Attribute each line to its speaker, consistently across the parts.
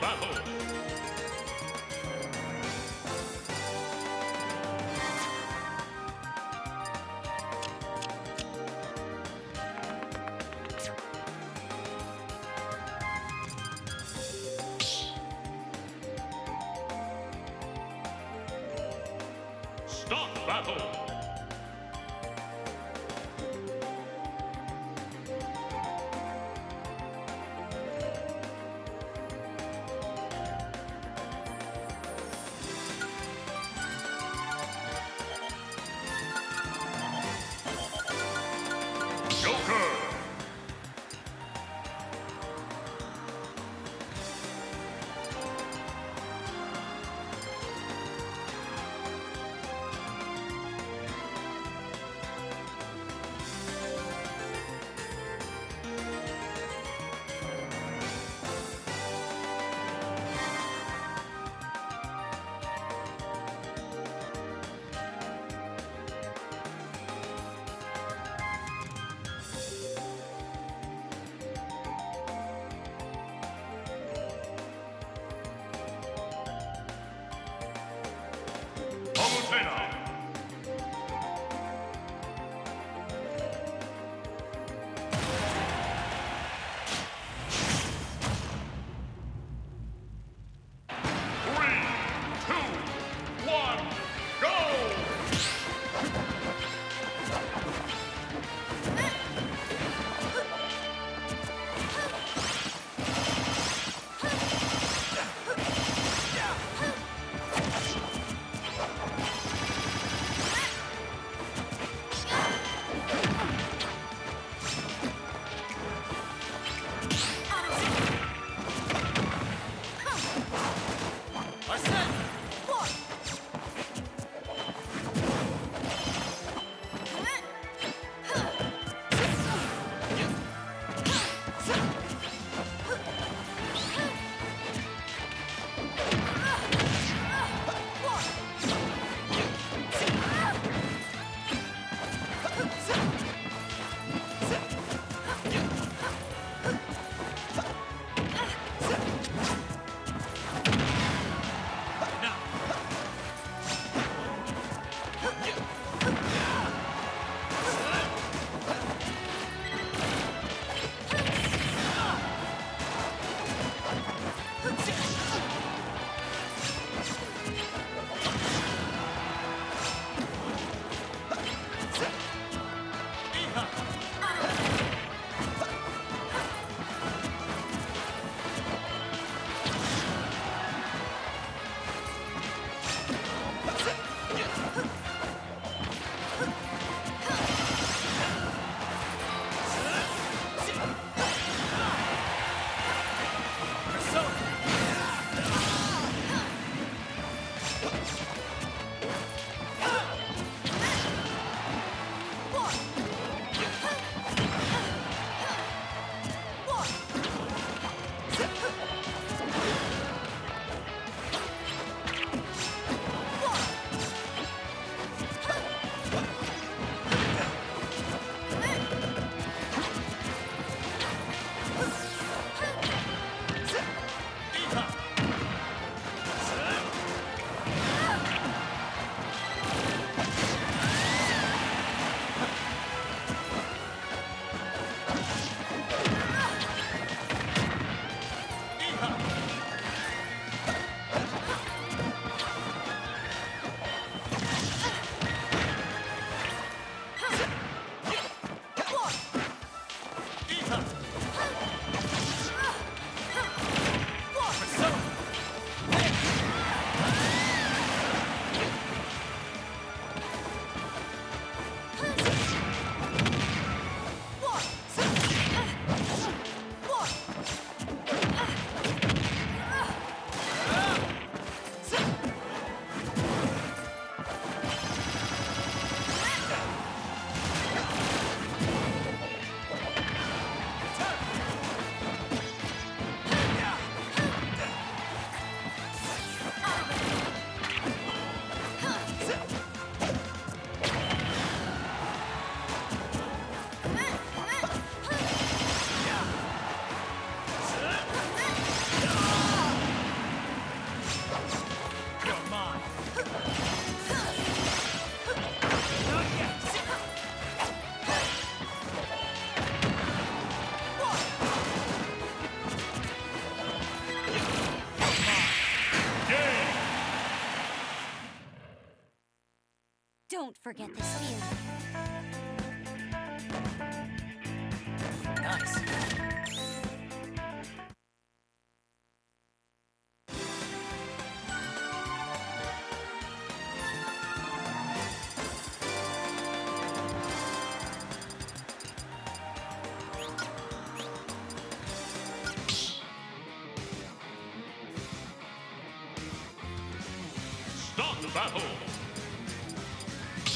Speaker 1: battle! Stop battle! Joker! Palutena!
Speaker 2: Don't forget the spear.
Speaker 3: Nice.
Speaker 1: Start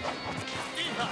Speaker 1: いいか